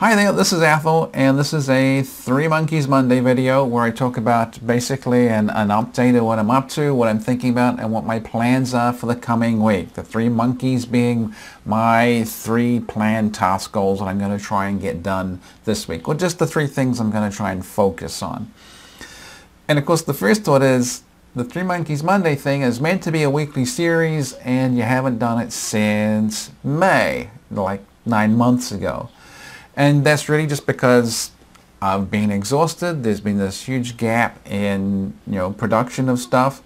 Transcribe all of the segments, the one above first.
Hi there, this is Athol, and this is a Three Monkeys Monday video where I talk about basically an, an update of what I'm up to, what I'm thinking about and what my plans are for the coming week. The three monkeys being my three planned task goals that I'm going to try and get done this week or just the three things I'm going to try and focus on. And of course the first thought is the Three Monkeys Monday thing is meant to be a weekly series and you haven't done it since May, like nine months ago. And that's really just because I've been exhausted. There's been this huge gap in, you know, production of stuff.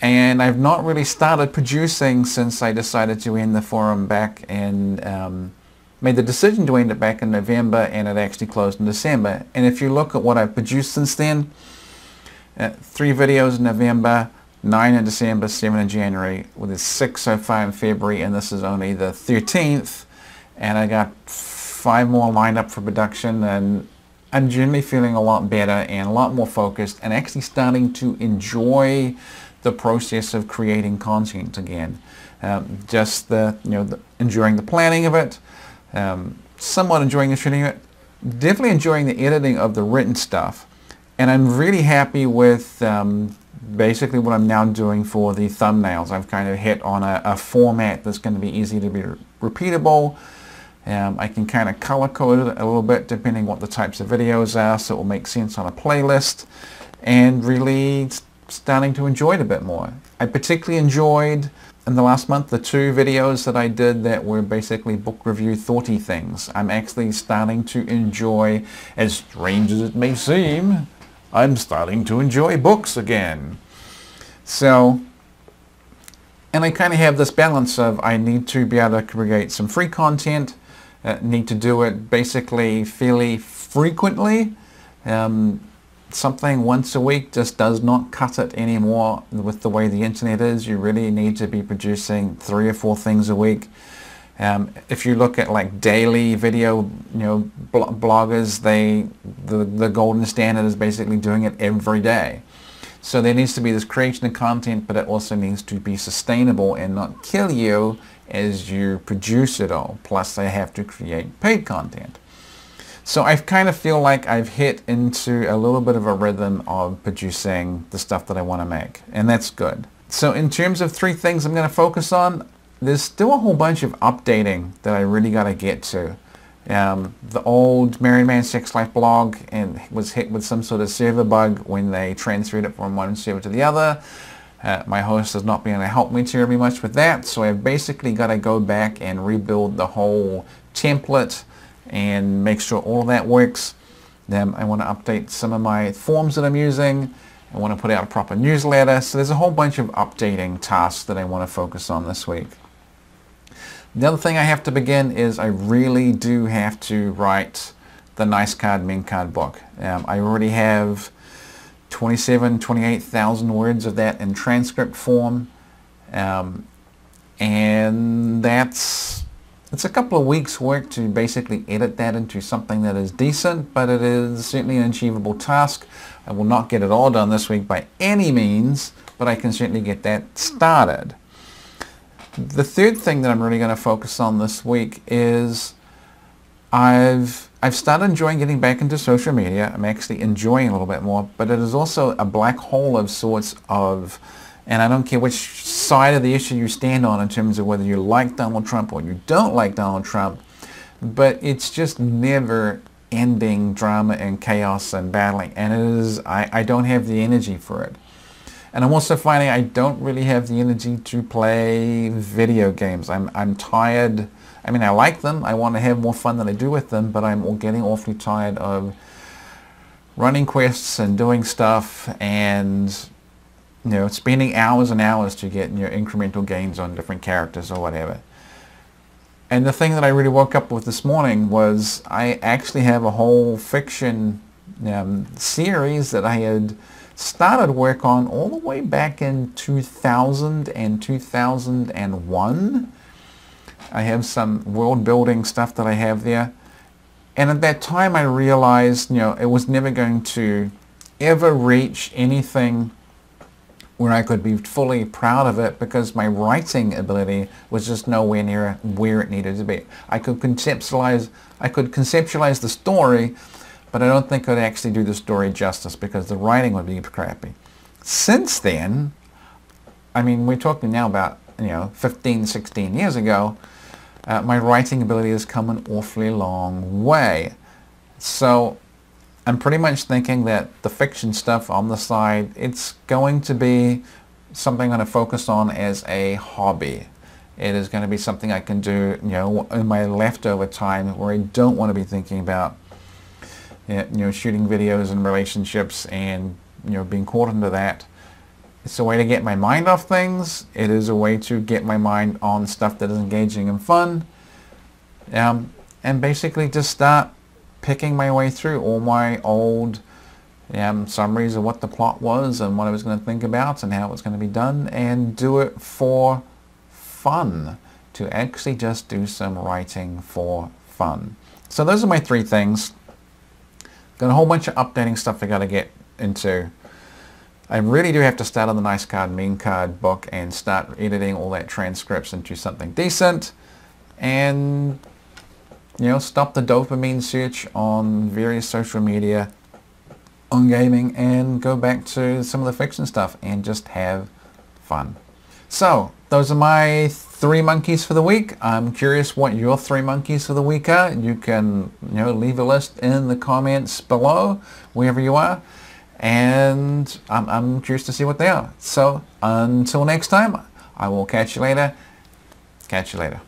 And I've not really started producing since I decided to end the forum back and um, made the decision to end it back in November and it actually closed in December. And if you look at what I've produced since then, uh, three videos in November, nine in December, seven in January, with well, six so far in February, and this is only the 13th. And I got five more lined up for production and I'm generally feeling a lot better and a lot more focused and actually starting to enjoy the process of creating content again. Um, just the, you know, the, enjoying the planning of it, um, somewhat enjoying the shooting of it, definitely enjoying the editing of the written stuff. And I'm really happy with um, basically what I'm now doing for the thumbnails. I've kind of hit on a, a format that's going to be easy to be re repeatable, um, I can kind of color code it a little bit depending what the types of videos are so it will make sense on a playlist and really starting to enjoy it a bit more. I particularly enjoyed in the last month the two videos that I did that were basically book review thoughty things. I'm actually starting to enjoy, as strange as it may seem, I'm starting to enjoy books again. So, and I kind of have this balance of I need to be able to create some free content uh, need to do it basically fairly frequently. Um, something once a week just does not cut it anymore with the way the internet is. You really need to be producing three or four things a week. Um, if you look at like daily video, you know, bl bloggers, they the the golden standard is basically doing it every day. So there needs to be this creation of content, but it also needs to be sustainable and not kill you as you produce it all. Plus I have to create paid content. So I kind of feel like I've hit into a little bit of a rhythm of producing the stuff that I want to make. And that's good. So in terms of three things I'm going to focus on, there's still a whole bunch of updating that I really got to get to. Um, the old Married Man Sex Life blog and was hit with some sort of server bug when they transferred it from one server to the other. Uh, my host has not been able to help me terribly much with that, so I've basically got to go back and rebuild the whole template and make sure all that works. Then I want to update some of my forms that I'm using. I want to put out a proper newsletter. So there's a whole bunch of updating tasks that I want to focus on this week. The other thing I have to begin is I really do have to write the Nice Card Mean Card book. Um, I already have 27, 28,000 words of that in transcript form. Um, and that's it's a couple of weeks work to basically edit that into something that is decent, but it is certainly an achievable task. I will not get it all done this week by any means, but I can certainly get that started. The third thing that I'm really going to focus on this week is I've I've started enjoying getting back into social media. I'm actually enjoying a little bit more, but it is also a black hole of sorts of, and I don't care which side of the issue you stand on in terms of whether you like Donald Trump or you don't like Donald Trump, but it's just never ending drama and chaos and battling, and it is, I, I don't have the energy for it. And I'm also finding I don't really have the energy to play video games. I'm, I'm tired I mean, I like them. I want to have more fun than I do with them, but I'm getting awfully tired of running quests and doing stuff and you know spending hours and hours to get you know incremental gains on different characters or whatever. And the thing that I really woke up with this morning was I actually have a whole fiction um, series that I had started work on all the way back in 2000 and 2001 I have some world building stuff that I have there. And at that time I realized, you know, it was never going to ever reach anything where I could be fully proud of it because my writing ability was just nowhere near where it needed to be. I could conceptualize, I could conceptualize the story, but I don't think I'd actually do the story justice because the writing would be crappy. Since then, I mean, we're talking now about, you know, 15, 16 years ago, uh, my writing ability has come an awfully long way. So I'm pretty much thinking that the fiction stuff on the side, it's going to be something I'm going to focus on as a hobby. It is going to be something I can do, you know, in my leftover time where I don't want to be thinking about, you know, shooting videos and relationships and, you know, being caught into that. It's a way to get my mind off things. It is a way to get my mind on stuff that is engaging and fun. Um, and basically just start picking my way through all my old um, summaries of what the plot was and what I was going to think about and how it was going to be done and do it for fun. To actually just do some writing for fun. So those are my three things. Got a whole bunch of updating stuff I got to get into. I really do have to start on the nice card, mean card book and start editing all that transcripts into something decent. And you know, stop the dopamine search on various social media on gaming and go back to some of the fiction stuff and just have fun. So, those are my three monkeys for the week. I'm curious what your three monkeys for the week are. You can, you know, leave a list in the comments below, wherever you are. And I'm, I'm curious to see what they are. So, until next time, I will catch you later. Catch you later.